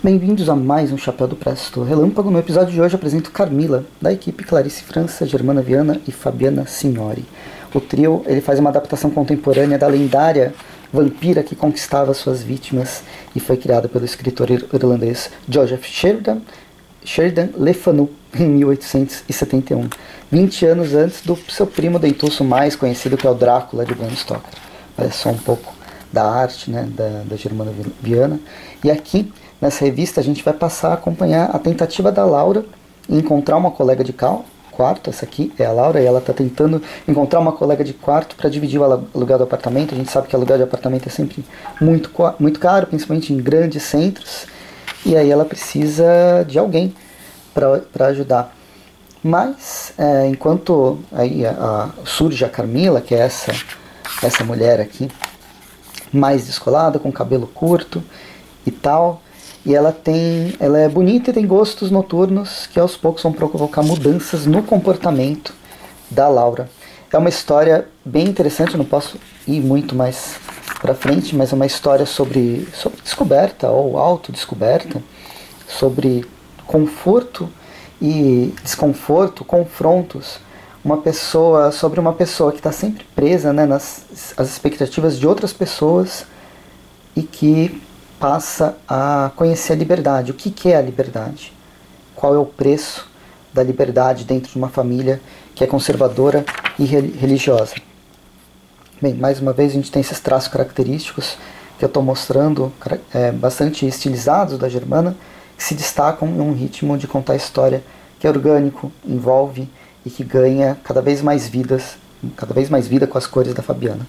Bem-vindos a mais um Chapéu do Presto Relâmpago. No episódio de hoje apresento Carmila, da equipe Clarice França, Germana Viana e Fabiana Signori. O trio ele faz uma adaptação contemporânea da lendária vampira que conquistava suas vítimas e foi criada pelo escritor irlandês Joseph Sheridan, Sheridan Le Fanu em 1871, 20 anos antes do seu primo dentuço mais conhecido que é o Drácula de Bram Stoker. Olha só um pouco da arte né, da, da Germana Viana. E aqui Nessa revista a gente vai passar a acompanhar a tentativa da Laura em encontrar uma colega de cal, quarto, essa aqui é a Laura, e ela está tentando encontrar uma colega de quarto para dividir o aluguel do apartamento. A gente sabe que aluguel de apartamento é sempre muito, muito caro, principalmente em grandes centros, e aí ela precisa de alguém para ajudar. Mas, é, enquanto aí a, a, surge a Carmila, que é essa, essa mulher aqui, mais descolada, com cabelo curto e tal, e ela tem, ela é bonita e tem gostos noturnos que aos poucos vão provocar mudanças no comportamento da Laura. É uma história bem interessante, eu não posso ir muito mais para frente, mas é uma história sobre, sobre descoberta ou autodescoberta, sobre conforto e desconforto, confrontos. Uma pessoa sobre uma pessoa que está sempre presa né, nas as expectativas de outras pessoas e que passa a conhecer a liberdade. O que, que é a liberdade? Qual é o preço da liberdade dentro de uma família que é conservadora e religiosa? Bem, mais uma vez a gente tem esses traços característicos que eu estou mostrando, é, bastante estilizados da Germana, que se destacam em um ritmo de contar história que é orgânico, envolve e que ganha cada vez mais vidas, cada vez mais vida com as cores da Fabiana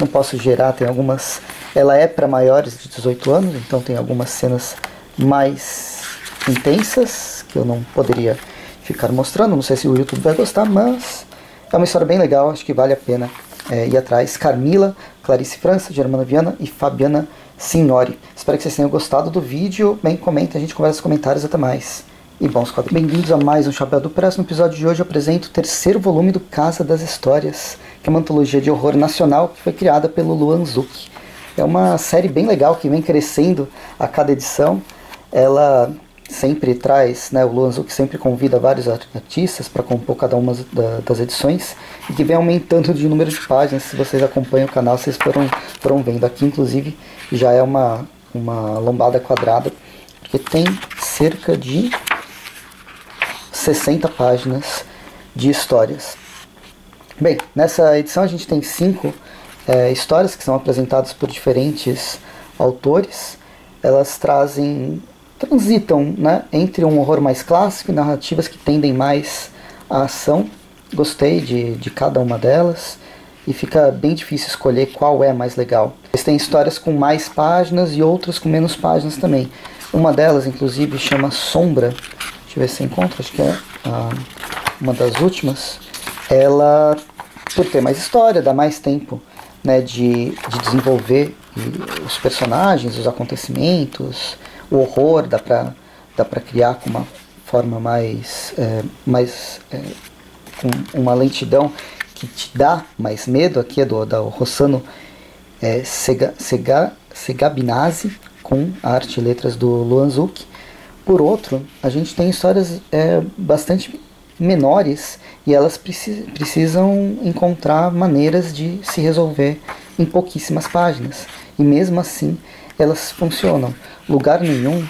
não posso gerar, tem algumas. Ela é para maiores de 18 anos, então tem algumas cenas mais intensas que eu não poderia ficar mostrando. Não sei se o YouTube vai gostar, mas é uma história bem legal, acho que vale a pena é, ir atrás. Carmila, Clarice França, Germana Viana e Fabiana Signori. Espero que vocês tenham gostado do vídeo. Bem, comentem, a gente conversa nos comentários. Até mais e bons quadrinhos. Bem-vindos a mais um Chapéu do Preço. No episódio de hoje eu apresento o terceiro volume do Casa das Histórias, que é uma antologia de horror nacional que foi criada pelo Luan Zuck. É uma série bem legal que vem crescendo a cada edição. Ela sempre traz, né, o Luan Zuck sempre convida vários artistas para compor cada uma das edições e que vem aumentando de número de páginas. Se vocês acompanham o canal, vocês foram, foram vendo. Aqui, inclusive, já é uma, uma lombada quadrada, porque tem cerca de 60 páginas de histórias. Bem, nessa edição a gente tem cinco é, histórias que são apresentadas por diferentes autores. Elas trazem, transitam né, entre um horror mais clássico e narrativas que tendem mais à ação. Gostei de, de cada uma delas e fica bem difícil escolher qual é mais legal. Eles têm histórias com mais páginas e outras com menos páginas também. Uma delas, inclusive, chama Sombra, Deixa eu ver se encontro, acho que é a, uma das últimas. Ela, por ter mais história, dá mais tempo né, de, de desenvolver os personagens, os acontecimentos, o horror, dá pra, dá pra criar com uma forma mais, é, mais é, com uma lentidão que te dá mais medo. Aqui é do da Rossano é, Sega, Sega, Segabinazzi, com a arte e letras do Luan Zucchi. Por outro, a gente tem histórias é, bastante menores e elas precisam encontrar maneiras de se resolver em pouquíssimas páginas. E mesmo assim, elas funcionam. Lugar Nenhum,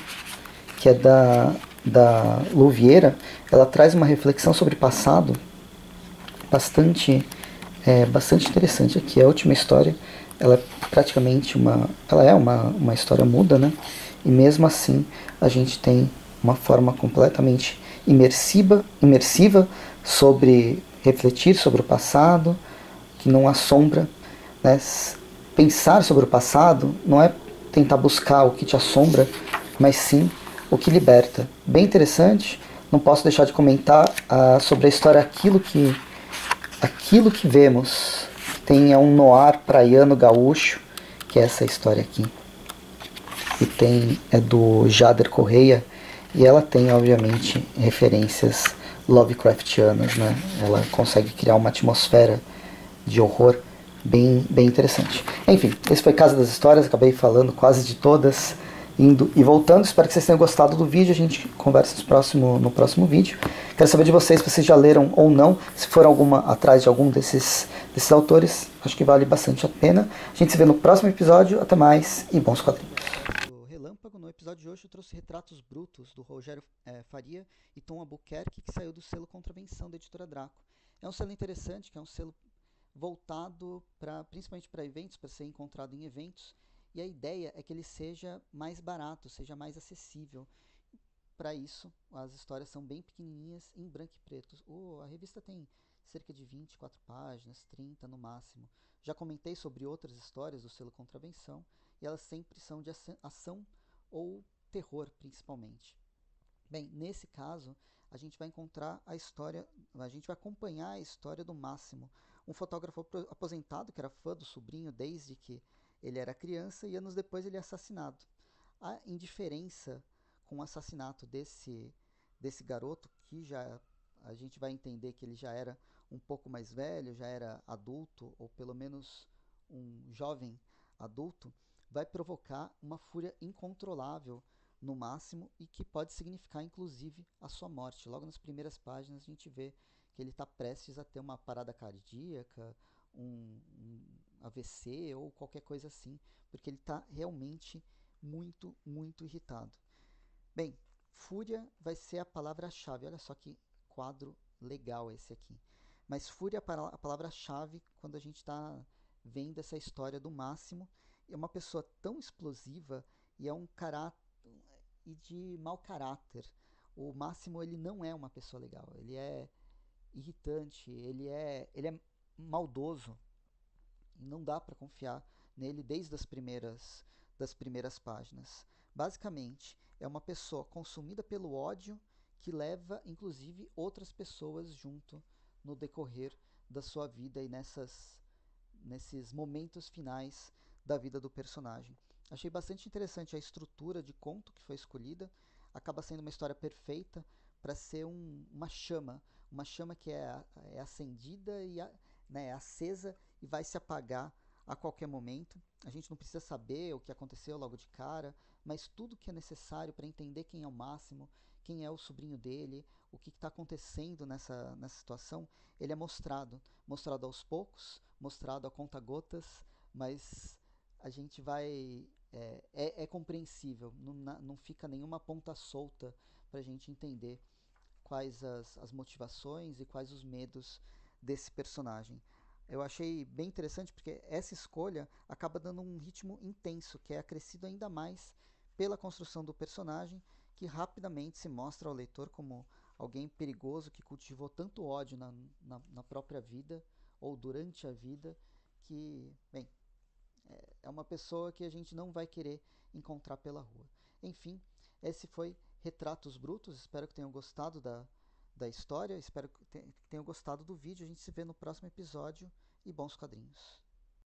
que é da, da Louviera, ela traz uma reflexão sobre passado bastante, é, bastante interessante aqui. A última história, ela é praticamente uma, ela é uma, uma história muda, né? E mesmo assim, a gente tem uma forma completamente imersiva, imersiva sobre refletir sobre o passado, que não assombra. Né? Pensar sobre o passado não é tentar buscar o que te assombra, mas sim o que liberta. Bem interessante. Não posso deixar de comentar ah, sobre a história aquilo que aquilo que vemos tem é um noir praiano gaúcho, que é essa história aqui que tem é do Jader Correia e ela tem obviamente referências Lovecraftianas, né? Ela consegue criar uma atmosfera de horror bem, bem interessante. Enfim, esse foi Casa das Histórias, acabei falando quase de todas indo e voltando. Espero que vocês tenham gostado do vídeo. A gente conversa no próximo, no próximo vídeo. Quero saber de vocês se vocês já leram ou não. Se for alguma atrás de algum desses, desses autores, acho que vale bastante a pena. A gente se vê no próximo episódio. Até mais e bons quadrinhos. Episódio de hoje eu trouxe Retratos Brutos do Rogério é, Faria e Tom Albuquerque, que saiu do selo Contravenção da editora Draco. É um selo interessante, que é um selo voltado para principalmente para eventos, para ser encontrado em eventos e a ideia é que ele seja mais barato, seja mais acessível. Para isso, as histórias são bem pequenininhas, em branco e preto. a revista tem cerca de 24 páginas, 30 no máximo. Já comentei sobre outras histórias do selo Contravenção e elas sempre são de ação ou terror, principalmente. Bem, nesse caso, a gente vai encontrar a história, a gente vai acompanhar a história do Máximo, um fotógrafo aposentado que era fã do sobrinho desde que ele era criança e anos depois ele é assassinado. A indiferença com o assassinato desse, desse garoto, que já a gente vai entender que ele já era um pouco mais velho, já era adulto, ou pelo menos um jovem adulto, vai provocar uma fúria incontrolável no máximo e que pode significar inclusive a sua morte. Logo nas primeiras páginas a gente vê que ele está prestes a ter uma parada cardíaca, um, um AVC ou qualquer coisa assim, porque ele está realmente muito, muito irritado. Bem, fúria vai ser a palavra-chave. Olha só que quadro legal esse aqui. Mas fúria é a palavra-chave quando a gente está vendo essa história do Máximo. É uma pessoa tão explosiva e é um caráter e de mau caráter. O Máximo ele não é uma pessoa legal. Ele é irritante. Ele é ele é maldoso não dá para confiar nele desde as primeiras das primeiras páginas. Basicamente, é uma pessoa consumida pelo ódio que leva inclusive outras pessoas junto no decorrer da sua vida e nessas nesses momentos finais da vida do personagem. Achei bastante interessante a estrutura de conto que foi escolhida. Acaba sendo uma história perfeita para ser um, uma chama, uma chama que é, é acendida e né, acesa e vai se apagar a qualquer momento. A gente não precisa saber o que aconteceu logo de cara, mas tudo que é necessário para entender quem é o Máximo, quem é o sobrinho dele, o que está acontecendo nessa, nessa situação, ele é mostrado. Mostrado aos poucos, mostrado a conta-gotas, mas a gente vai. É, é, é compreensível, não, não fica nenhuma ponta solta para a gente entender quais as, as motivações e quais os medos desse personagem eu achei bem interessante porque essa escolha acaba dando um ritmo intenso, que é acrescido ainda mais pela construção do personagem, que rapidamente se mostra ao leitor como alguém perigoso que cultivou tanto ódio na, na, na própria vida ou durante a vida, que, bem, é uma pessoa que a gente não vai querer encontrar pela rua. Enfim, esse foi Retratos Brutos, espero que tenham gostado da, da história. Espero que tenham gostado do vídeo. A gente se vê no próximo episódio e bons quadrinhos.